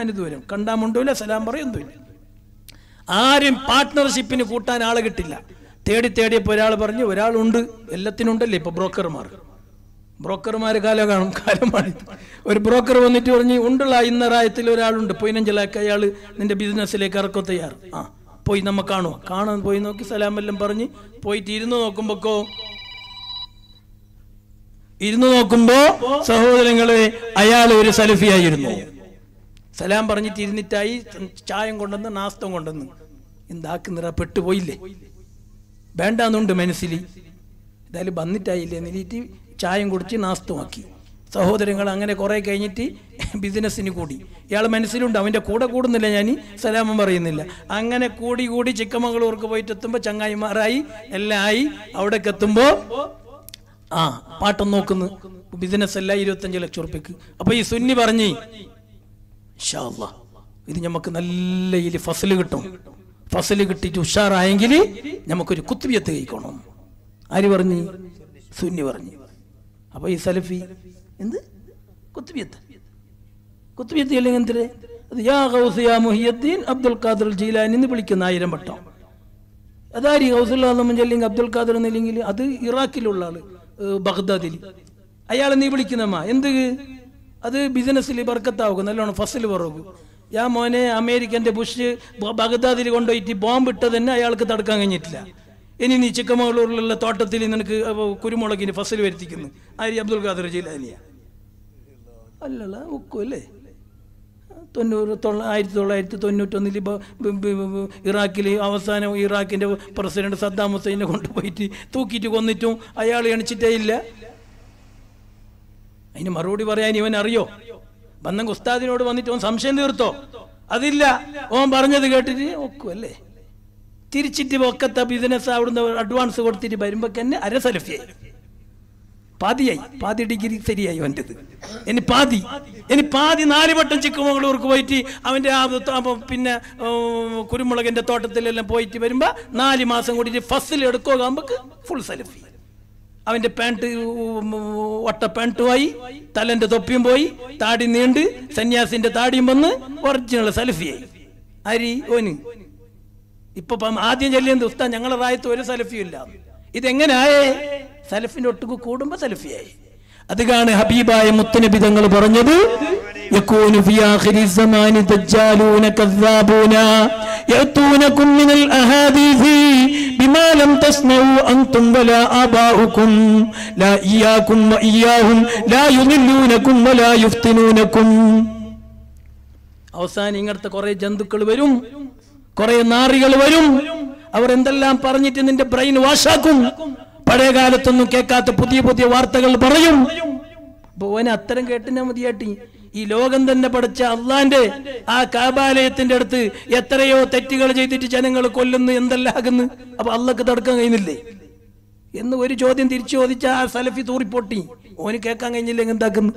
ഞാനിത് വരും കണ്ടാൽ മുണ്ടൂല സലാം പറയും പറയൊന്നുമില്ല ആരും പാർട്ട്ണർഷിപ്പിന് കൂട്ടാൻ ആളെ കിട്ടില്ല. തേടി തേടിയപ്പോൾ ഒരാൾ പറഞ്ഞു ഒരാളുണ്ട് എല്ലാത്തിനുണ്ടല്ലേ ഇപ്പൊ ബ്രോക്കർമാർ ബ്രോക്കർമാർ കാലം കാണും കാലമാണ് ഒരു ബ്രോക്കർ വന്നിട്ട് പറഞ്ഞ് ഉണ്ടുള്ള ഇന്നറായത്തിൽ ഒരാളുണ്ട് പൊയിനഞ്ചലാക്കി അയാൾ നിന്റെ ബിസിനസ്സിലേക്ക് ഇറക്കോ തയ്യാർ ആ പോയി നമ്മ കാണുക കാണാൻ പോയി നോക്കി സലാം എല്ലാം പറഞ്ഞ് പോയിട്ട് ഇരുന്ന് നോക്കുമ്പോക്കോ ഇരുന്ന് നോക്കുമ്പോ സഹോദരങ്ങളെ അയാൾ ഒരു സലഫിയായിരുന്നു സലാം പറഞ്ഞിട്ട് ഇരുന്നിട്ടായി ചായം കൊണ്ടുവന്ന് നാസ്തം കൊണ്ടുവന്ന്. എന്താക്കുന്നിറ പെട്ടുപോയില്ലേ? വേണ്ടാന്നുണ്ട് മനസ്സിൽ എന്തായാലും വന്നിട്ടായില്ലേ? എന്നിട്ട് ചായം കുടിച്ച് നാസ്തമാക്കി. സഹോദരങ്ങൾ അങ്ങനെ കുറെ കഴിഞ്ഞിട്ട് ബിസിനസ്സിന് കൂടി. ഇയാൾ മനസ്സിലുണ്ട് അവന്റെ കൂടെ കൂടുന്നില്ല ഞാൻ സലാമം പറയുന്നില്ല. അങ്ങനെ കൂടി കൂടി ചിക്കമംഗളൂർക്ക് പോയിട്ട് എത്തുമ്പോൾ ചങ്ങായിമാരായി എല്ലാം ആയി. അവിടേക്ക് എത്തുമ്പോൾ ആ പാട്ടം നോക്കുന്നു. ബിസിനസ് അല്ല ഇരുപത്തഞ്ച് ലക്ഷം ഉറുപ്പ്യക്ക്. അപ്പൊ ഈ സുന്നി പറഞ്ഞ് ഇത് നമുക്ക് നല്ല ഇതിൽ ഫസൽ കിട്ടും. ഫസൽ കിട്ടിയിട്ട് ഉഷാറായെങ്കിൽ നമുക്കൊരു കുത്തുബിയത്ത് കഴിക്കണം. ആര് പറഞ്ഞു? സുന്നി പറഞ്ഞു. അപ്പൊ ഈ സലഫി എന്ത്? കുത്തുബിയത്ത്. കുത്തുബിയത്ത് അല്ലെങ്കിൽ എന്തിരെ അത് യാ യാ അബ്ദുൽ ഖാദർ ജീലാനി എന്ന് വിളിക്കുന്ന ആയിരം വട്ടം. അതാര് ഹൗസുല്ലാന്നും അല്ലെങ്കിൽ അബ്ദുൽ ഖാദർ എന്നില്ലെങ്കിൽ അത് ഇറാഖിലുള്ള ആൾ ബഗ്ദാദിൽ അയാളെ നീ വിളിക്കുന്നമ്മ എന്ത്? അത് ബിസിനസ്സിൽ ബർക്കത്താവും നല്ലോണം ഫസൽ പറക്കും ഞാൻ മോനെ അമേരിക്കന്റെ ബുഷ് ബഗ്ദാദിൽ കൊണ്ടുപോയിട്ട് ബോംബ് ഇട്ടത് തന്നെ അയാൾക്ക് തടുക്കാൻ കഴിഞ്ഞിട്ടില്ല. ഇനി നീ ചിക്കമംഗളൂരിലുള്ള തോട്ടത്തിൽ നിനക്ക് കുരുമുളകിന് ഫസൽ വരുത്തിക്കുന്നു. ആരി? അബ്ദുൽ ഖാദർ ജീലാനിയ. അല്ലല്ല ഉക്കു അല്ലേ? തൊണ്ണൂറ് തൊള്ള ആയിരത്തി തൊള്ളായിരത്തി തൊണ്ണൂറ്റൊന്നിൽ ഇറാഖിൽ അവസാനം ഇറാഖിന്റെ പ്രസിഡന്റ് സദ്ദാം ഹുസൈനെ കൊണ്ടുപോയിട്ട് തൂക്കിയിട്ട് കൊന്നിട്ടും അയാൾ എണിച്ചിട്ടേ ഇല്ല. അതിന് മറുപടി പറയാൻ ഇവൻ അറിയോ? ബന്ധം ഉസ്താദിനോട് വന്നിട്ട് ഓൻ സംശയം തീർത്തോ? അതില്ല. ഓൻ പറഞ്ഞത് കേട്ടിട്ട് ഒക്കും അല്ലേ തിരിച്ചിട്ട് ഒക്കത്തെ ബിസിനസ് അവിടുന്ന് അഡ്വാൻസ് കൊടുത്തിട്ട് വരുമ്പോൾ തന്നെ അര സലഫിയായി. പാതിയായി. പാതി ഡിഗ്രി ശരിയായി അവന്റെത്. ഇനി പാതി. ഇനി പാതി നാല് വട്ടം ചിക്കുമംഗളൂർക്ക് പോയിട്ട് അവന്റെ ആ പിന്നെ കുരുമുളകിന്റെ തോട്ടത്തിലെല്ലാം പോയിട്ട് വരുമ്പോ നാല് മാസം കൂടിയിട്ട് ഫസ്റ്റിൽ എടുക്കുക ഫുൾ സെൽഫി അവന്റെ പാൻറ് ഒട്ട പാൻറ്റുമായി തലന്റെ തൊപ്പിയും പോയി താടി നീണ്ട് സന്യാസിന്റെ താടിയും വന്ന് ഒറിജിനൽ സെൽഫിയായി അരി ഓന് ഇപ്പൊ പം- ആദ്യം ചെല്ലിയത് ഉസ്താ ഞങ്ങളെ റായത്ത് ഒരു സലഫിയും ഇല്ല ഇതെങ്ങനായേ സലഫിന്റെ ഒട്ടുക്ക് കൂടുമ്പോ സലഫിയായി അത് കാണെ ഹബീബായ മുത്തനബി തങ്ങൾ പറഞ്ഞത് يكون في آخر الزمان دجالون كذابون يأتونكم من الأحاديث بما لم تصنعوا أنتم ولا آباؤكم لا إياكم وإياهم لا يضلونكم ولا يفتنونكم അവസാനം ഇങ്ങനത്തെ കുറെ ജന്തുക്കൾ വരും കുറെ നാറികൾ വരും അവർ എന്തെല്ലാം പറഞ്ഞിട്ട് നിന്റെ ബ്രെയിൻ വാഷാക്കും പഴയ കാലത്തൊന്നും കേൾക്കാത്ത പുതിയ പുതിയ വാർത്തകൾ പറയും അപ്പൊ ഓന് അത്തരം കേട്ടിനാ മതിയാട്ടി ഈ ലോകം തന്നെ പഠിച്ച അള്ളാന്റെ ആ കാബാലയത്തിന്റെ അടുത്ത് എത്രയോ തെറ്റുകൾ ചെയ്തിട്ട് ജനങ്ങൾ കൊല്ലുന്നു എന്തെല്ലാം ആകുന്നു അപ്പൊ അള്ളക്ക് തടുക്കാൻ കഴിയുന്നില്ലേ എന്ന് ഒരു ചോദ്യം തിരിച്ചു ചോദിച്ചാൽ സലഫി തൂറിപ്പൊട്ടി. ഓന് കേൾക്കാൻ കഴിഞ്ഞില്ലെങ്കിൽ എന്താക്കുന്നു